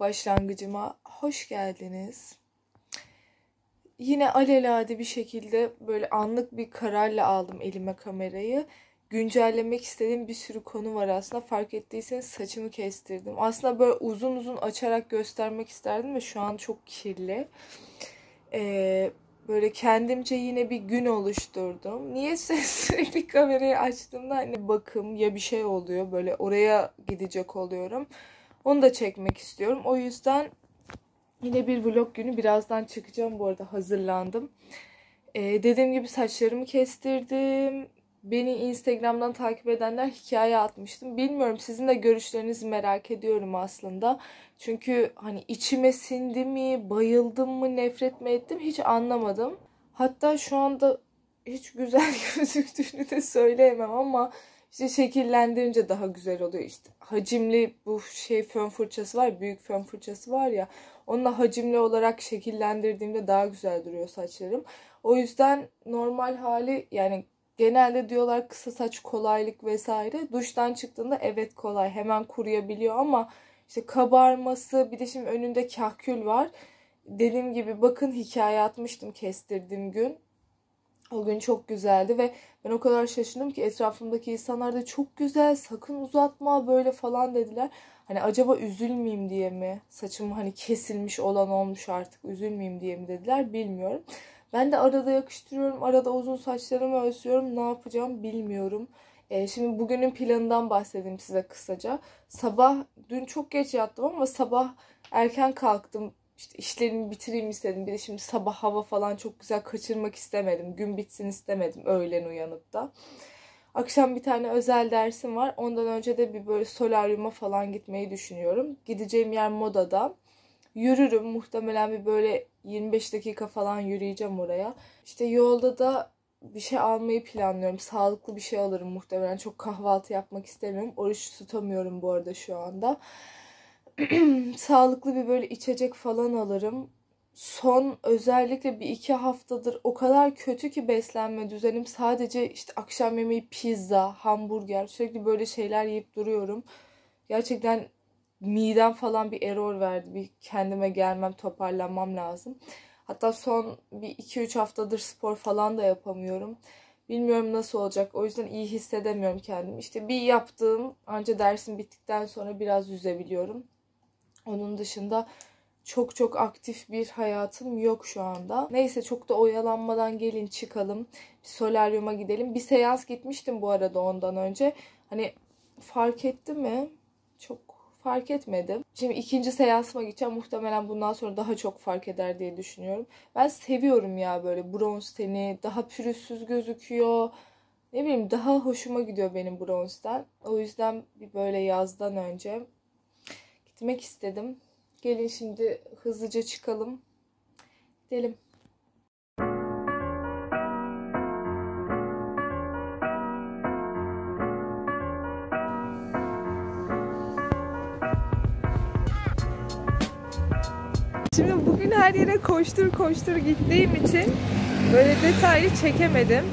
Başlangıcıma hoş geldiniz. Yine alelade bir şekilde böyle anlık bir kararla aldım elime kamerayı. Güncellemek istediğim bir sürü konu var aslında. Fark ettiyseniz saçımı kestirdim. Aslında böyle uzun uzun açarak göstermek isterdim ve şu an çok kirli. Ee, böyle kendimce yine bir gün oluşturdum. Niye sürekli kamerayı açtığımda hani bakım ya bir şey oluyor. Böyle oraya gidecek oluyorum. Onu da çekmek istiyorum. O yüzden yine bir vlog günü birazdan çıkacağım. Bu arada hazırlandım. Ee, dediğim gibi saçlarımı kestirdim. Beni Instagram'dan takip edenler hikaye atmıştım. Bilmiyorum sizin de görüşlerinizi merak ediyorum aslında. Çünkü hani içime sindi mi, bayıldım mı, nefret mi ettim hiç anlamadım. Hatta şu anda hiç güzel gözüktüğünü de söyleyemem ama işte şekillendirince daha güzel oluyor. İşte hacimli bu şey fön fırçası var, büyük fön fırçası var ya. Onunla hacimli olarak şekillendirdiğimde daha güzel duruyor saçlarım. O yüzden normal hali yani genelde diyorlar kısa saç kolaylık vesaire. Duştan çıktığında evet kolay hemen kuruyabiliyor ama işte kabarması bir de şimdi önünde kahkül var. Dediğim gibi bakın hikaye atmıştım kestirdiğim gün. O gün çok güzeldi ve ben o kadar şaşırdım ki etrafımdaki insanlar da çok güzel sakın uzatma böyle falan dediler. Hani acaba üzülmeyeyim diye mi saçım hani kesilmiş olan olmuş artık üzülmeyeyim diye mi dediler bilmiyorum. Ben de arada yakıştırıyorum arada uzun saçlarımı ölçüyorum ne yapacağım bilmiyorum. E, şimdi bugünün planından bahsedeyim size kısaca. Sabah dün çok geç yattım ama sabah erken kalktım işte işlerimi bitireyim istedim. Bir de şimdi sabah hava falan çok güzel kaçırmak istemedim. Gün bitsin istemedim öğlen uyanıp da. Akşam bir tane özel dersim var. Ondan önce de bir böyle solaryuma falan gitmeyi düşünüyorum. Gideceğim yer Moda'da. Yürürüm muhtemelen bir böyle 25 dakika falan yürüyeceğim oraya. İşte yolda da bir şey almayı planlıyorum. Sağlıklı bir şey alırım muhtemelen. Çok kahvaltı yapmak istemiyorum. Oruç tutamıyorum bu arada şu anda. sağlıklı bir böyle içecek falan alırım. Son özellikle bir iki haftadır o kadar kötü ki beslenme düzenim. Sadece işte akşam yemeği pizza, hamburger sürekli böyle şeyler yiyip duruyorum. Gerçekten midem falan bir error verdi. Bir kendime gelmem, toparlanmam lazım. Hatta son bir 2-3 haftadır spor falan da yapamıyorum. Bilmiyorum nasıl olacak. O yüzden iyi hissedemiyorum kendimi. İşte bir yaptığım anca dersim bittikten sonra biraz yüzebiliyorum. Onun dışında çok çok aktif bir hayatım yok şu anda. Neyse çok da oyalanmadan gelin çıkalım. Bir solaryuma gidelim. Bir seans gitmiştim bu arada ondan önce. Hani fark etti mi? Çok fark etmedim. Şimdi ikinci seansıma gideceğim. Muhtemelen bundan sonra daha çok fark eder diye düşünüyorum. Ben seviyorum ya böyle bronz teni. Daha pürüzsüz gözüküyor. Ne bileyim daha hoşuma gidiyor benim bronzdan. O yüzden bir böyle yazdan önce gitmek istedim. Gelin şimdi hızlıca çıkalım. Gidelim. Şimdi bugün her yere koştur koştur gittiğim için böyle detaylı çekemedim.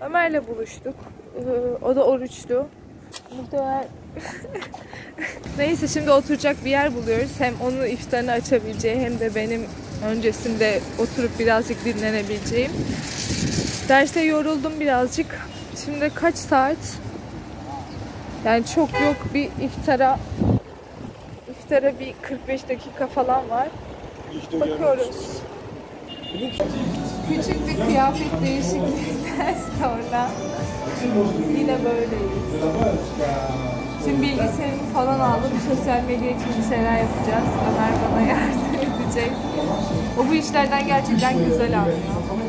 Ömer'le buluştuk. Ee, O da oruçlu. Muhtemelen Neyse şimdi oturacak bir yer buluyoruz. Hem onun iftarını açabileceği hem de benim öncesinde oturup birazcık dinlenebileceğim. Derste yoruldum birazcık. Şimdi kaç saat? Yani çok yok bir iftara iftara bir 45 dakika falan var. Bakıyoruz. Küçük bir kıyafet değişikliğinden sonra yine böyleyiz. Şimdi bilgisayarımı falan aldım. Sosyal medya için bir şeyler yapacağız. Ömer bana yardım edecek. O bu işlerden gerçekten güzel anlıyor.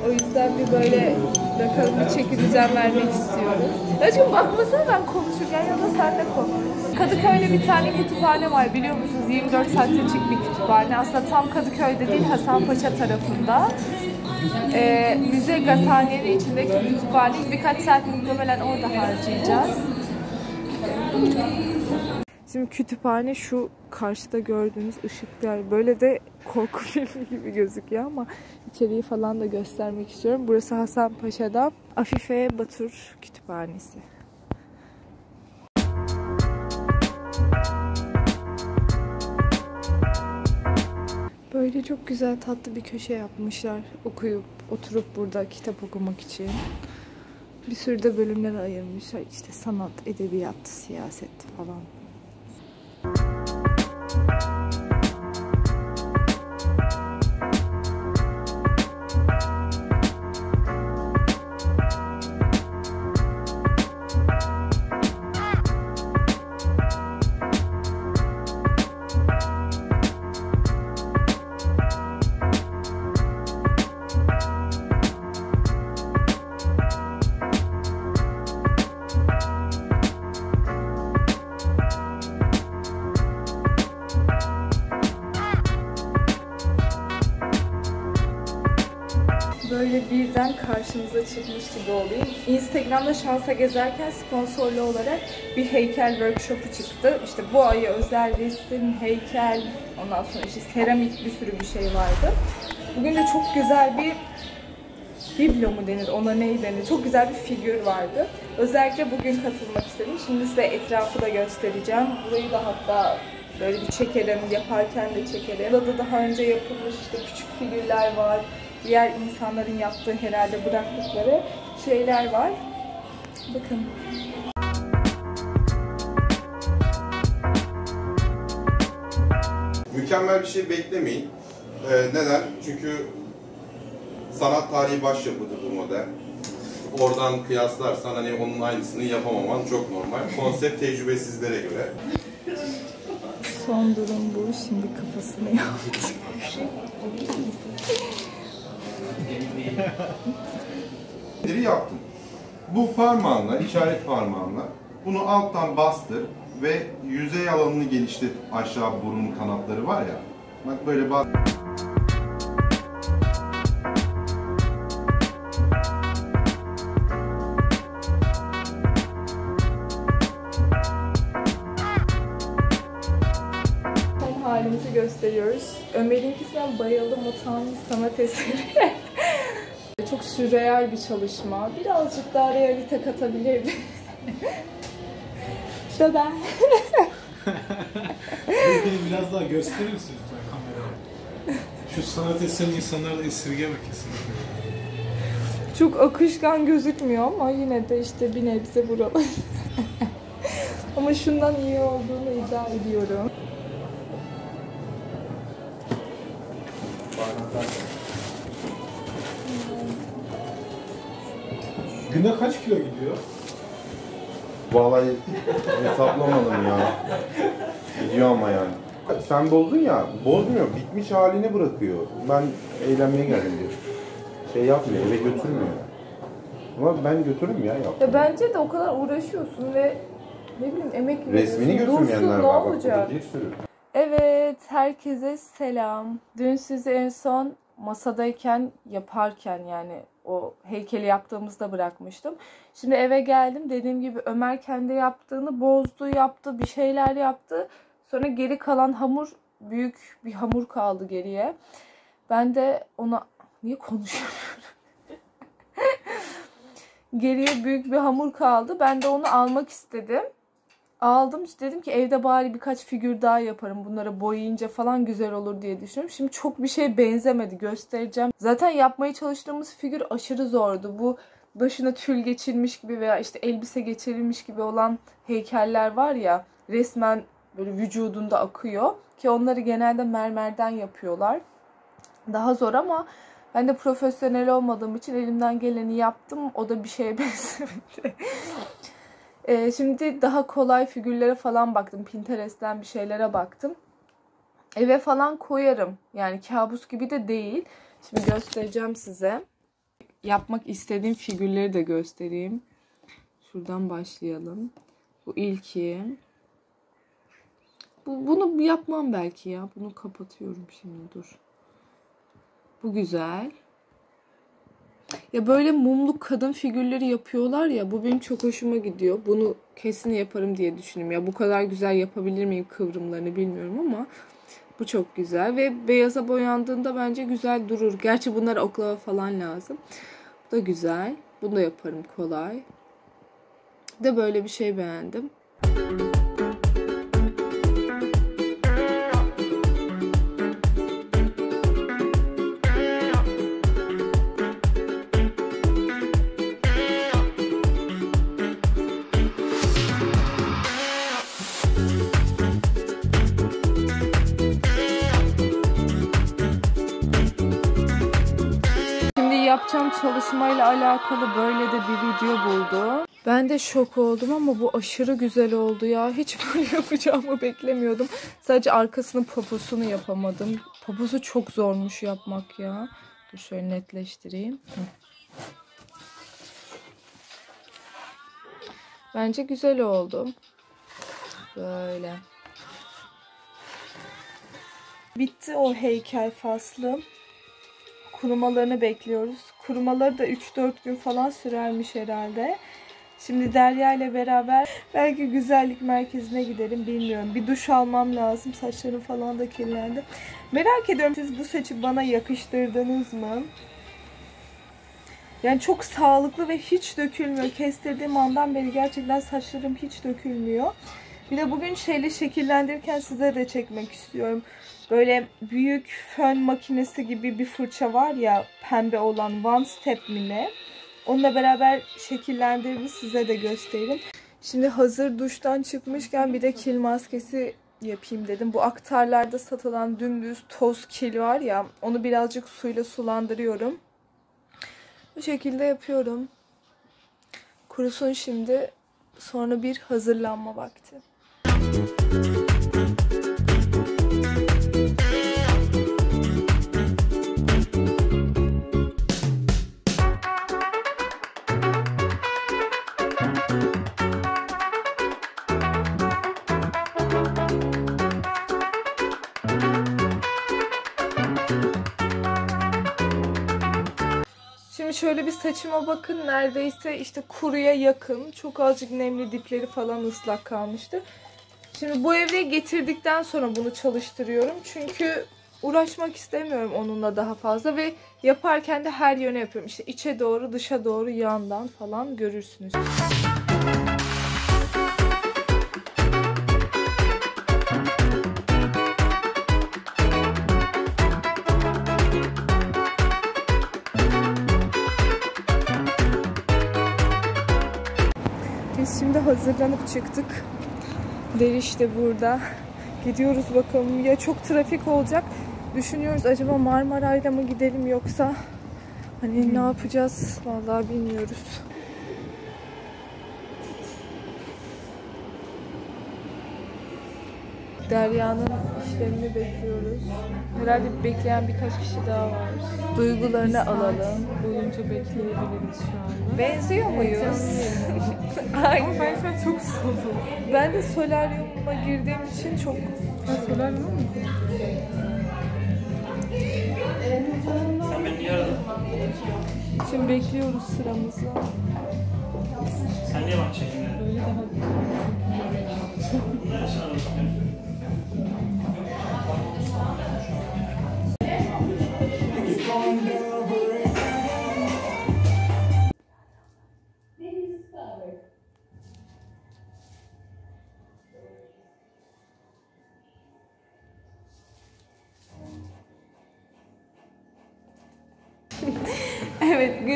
O yüzden bir böyle bakalım bir çeki vermek istiyorum. Aşkım bakmasana ben konuşurken ya da sen de konuş. Kadıköy'de bir tane kütüphane var biliyor musunuz? 24 saatte açık bir kütüphane. Aslında tam Kadıköy'de değil Hasanpaşa tarafında. Ee, müze gazhanenin içindeki kütüphane birkaç saat muhtemelen orada harcayacağız. Şimdi kütüphane şu karşıda gördüğünüz ışıklar böyle de korku filmi gibi gözüküyor ama içeriği falan da göstermek istiyorum. Burası Hasanpaşa'da Afife Batur Kütüphanesi. Böyle çok güzel tatlı bir köşe yapmışlar. Okuyup, oturup burada kitap okumak için. Bir sürü de bölümler ayırmışlar. İşte sanat, edebiyat, siyaset falan. Birden karşımıza çıkmış gibi olayım. Instagram'da şansa gezerken sponsorlu olarak bir heykel workshopu çıktı. İşte bu ayı özel resim, heykel, ondan sonra işte seramik bir sürü bir şey vardı. Bugün de çok güzel bir biblo mu denir, ona ne denir? Çok güzel bir figür vardı. Özellikle bugün katılmak istedim. Şimdi size etrafı da göstereceğim. Burayı da hatta böyle bir çekelim, yaparken de çekelim. Burada daha önce yapılmış işte küçük figürler var diğer insanların yaptığı herhalde bıraktıkları şeyler var. Bakın. Mükemmel bir şey beklemeyin. Ee, neden? Çünkü sanat tarihi başyapıtı bu model. Oradan kıyaslarsan hani onun aynısını yapamaman çok normal. Konsept tecrübesizlere göre. Son durum bu. Şimdi kafasını yaptı. Diri yaptım. Bu parmağınla, işaret parmağınla bunu alttan bastır ve yüzey alanını genişlet aşağı burun kanatları var ya. Bak böyle bak. Halimizi gösteriyoruz. Ömer'inkisinden bayıldım. O tam sanat eseri. Çok sürreal bir çalışma. Birazcık daha realite katabilirdi. işte ben. Beni biraz daha gösterir misin lütfen kameraya? Şu sanat eserini insanlar da esirgeme kesinlikle. Çok akışkan gözükmüyor ama yine de işte bir nebze buralar. ama şundan iyi olduğunu iddia ediyorum. Günde kaç kilo gidiyor? Vallahi hesaplamadım ya. Gidiyor ama yani. Sen bozdun ya, bozmuyor. Bitmiş halini bırakıyor. Ben eğlenmeye geldim diyor. Şey yapmıyor, eve götürmüyor. Ama ben götürürüm ya yaptım. Ya bence de o kadar uğraşıyorsun ve ne bileyim emek Resmini veriyorsun. götürmeyenler Dursun, var. ne Bak olacak? burada bir sürü. Evet, herkese selam. Dün sizi en son masadayken yaparken yani o heykeli yaptığımızda bırakmıştım. Şimdi eve geldim. Dediğim gibi Ömer kendi yaptığını bozdu, yaptı, bir şeyler yaptı. Sonra geri kalan hamur büyük bir hamur kaldı geriye. Ben de ona niye konuşuyorum? geriye büyük bir hamur kaldı. Ben de onu almak istedim. Aldım dedim ki evde bari birkaç figür daha yaparım. Bunları boyayınca falan güzel olur diye düşünüyorum. Şimdi çok bir şey benzemedi göstereceğim. Zaten yapmaya çalıştığımız figür aşırı zordu. Bu başına tül geçirmiş gibi veya işte elbise geçirilmiş gibi olan heykeller var ya resmen böyle vücudunda akıyor. Ki onları genelde mermerden yapıyorlar. Daha zor ama ben de profesyonel olmadığım için elimden geleni yaptım. O da bir şeye benzemedi. Ee, şimdi daha kolay figürlere falan baktım. Pinterest'ten bir şeylere baktım. Eve falan koyarım. Yani kabus gibi de değil. Şimdi göstereceğim size. Yapmak istediğim figürleri de göstereyim. Şuradan başlayalım. Bu ilki. Bu, bunu yapmam belki ya. Bunu kapatıyorum şimdi dur. Bu güzel. Ya böyle mumlu kadın figürleri yapıyorlar ya bu benim çok hoşuma gidiyor. Bunu kesin yaparım diye düşünüyorum. Ya bu kadar güzel yapabilir miyim kıvrımlarını bilmiyorum ama bu çok güzel ve beyaza boyandığında bence güzel durur. Gerçi bunlar oklava falan lazım. Bu da güzel. Bunu da yaparım kolay. De böyle bir şey beğendim. yapacağım çalışmayla alakalı böyle de bir video buldu. Ben de şok oldum ama bu aşırı güzel oldu ya. Hiç böyle yapacağımı beklemiyordum. Sadece arkasının poposunu yapamadım. Poposu çok zormuş yapmak ya. Dur şöyle netleştireyim. Bence güzel oldu. Böyle. Bitti o heykel faslı. Kurumalarını bekliyoruz. Kurumaları da 3-4 gün falan sürermiş herhalde. Şimdi Derya ile beraber belki güzellik merkezine gidelim bilmiyorum. Bir duş almam lazım. Saçlarım falan da kirlendi. Merak ediyorum siz bu saçı bana yakıştırdınız mı? Yani çok sağlıklı ve hiç dökülmüyor. Kestirdiğim andan beri gerçekten saçlarım hiç dökülmüyor. Bir de bugün şeyle şekillendirirken size de çekmek istiyorum. Böyle büyük fön makinesi gibi bir fırça var ya pembe olan One Step mi ne? Onunla beraber şekillendirmiş size de göstereyim. Şimdi hazır duştan çıkmışken bir de kil maskesi yapayım dedim. Bu aktarlarda satılan dümdüz toz kil var ya onu birazcık suyla sulandırıyorum. Bu şekilde yapıyorum. Kurusun şimdi. Sonra bir hazırlanma vakti. Şimdi şöyle bir saçıma bakın. Neredeyse işte kuruya yakın. Çok azıcık nemli dipleri falan ıslak kalmıştı. Şimdi bu eve getirdikten sonra bunu çalıştırıyorum. Çünkü uğraşmak istemiyorum onunla daha fazla ve yaparken de her yöne yapıyorum. İşte içe doğru, dışa doğru, yandan falan görürsünüz. Biz şimdi hazırlanıp çıktık. Deriş de burada. Gidiyoruz bakalım. Ya çok trafik olacak. Düşünüyoruz acaba Marmaray'la mı gidelim yoksa hani ne yapacağız? Vallahi bilmiyoruz. Derya'nın işlerini bekliyoruz. Herhalde bekleyen birkaç kişi daha var. Duygularını alalım. Boyunca bekleyebiliriz şu anda. Benziyor muyuz? Aynen. Ben şu an çok soğudum. Ben de solaryumuma girdiğim için çok Ben söyler mi? Şimdi bekliyoruz sıramızı. Sen niye bak çekimde? Böyle daha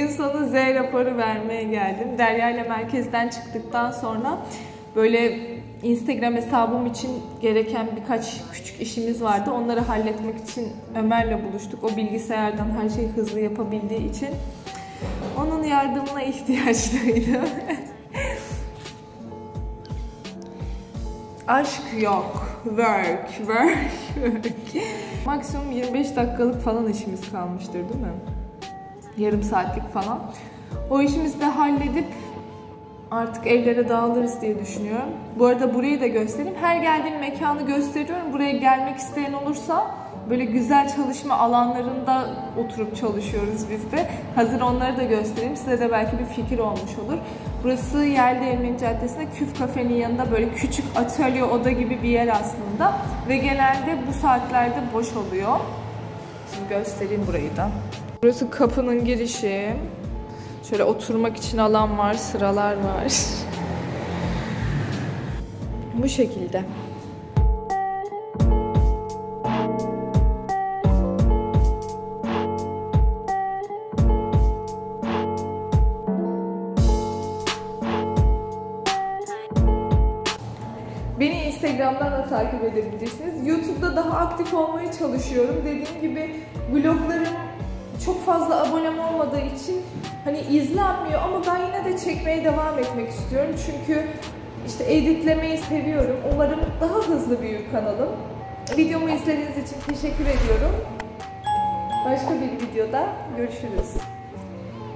gün sonu Z raporu vermeye geldim. Derya ile merkezden çıktıktan sonra böyle Instagram hesabım için gereken birkaç küçük işimiz vardı. Onları halletmek için Ömer'le buluştuk. O bilgisayardan her şeyi hızlı yapabildiği için onun yardımına ihtiyaçlıydı. Aşk yok. Work, work, work. Maksimum 25 dakikalık falan işimiz kalmıştır değil mi? Yarım saatlik falan. O işimizi de halledip artık evlere dağılırız diye düşünüyorum. Bu arada burayı da göstereyim. Her geldiğim mekanı gösteriyorum. Buraya gelmek isteyen olursa böyle güzel çalışma alanlarında oturup çalışıyoruz biz de. Hazır onları da göstereyim. Size de belki bir fikir olmuş olur. Burası Yerli Emin Caddesi'nde Küf Kafe'nin yanında böyle küçük atölye oda gibi bir yer aslında. Ve genelde bu saatlerde boş oluyor. Şimdi göstereyim burayı da. Burası kapının girişi. Şöyle oturmak için alan var, sıralar var. Bu şekilde. Beni Instagram'dan da takip edebilirsiniz. YouTube'da daha aktif olmaya çalışıyorum. Dediğim gibi vloglarım çok fazla abonem olmadığı için hani izlenmiyor ama ben yine de çekmeye devam etmek istiyorum. Çünkü işte editlemeyi seviyorum. Umarım daha hızlı büyür kanalım. Videomu izlediğiniz için teşekkür ediyorum. Başka bir videoda görüşürüz.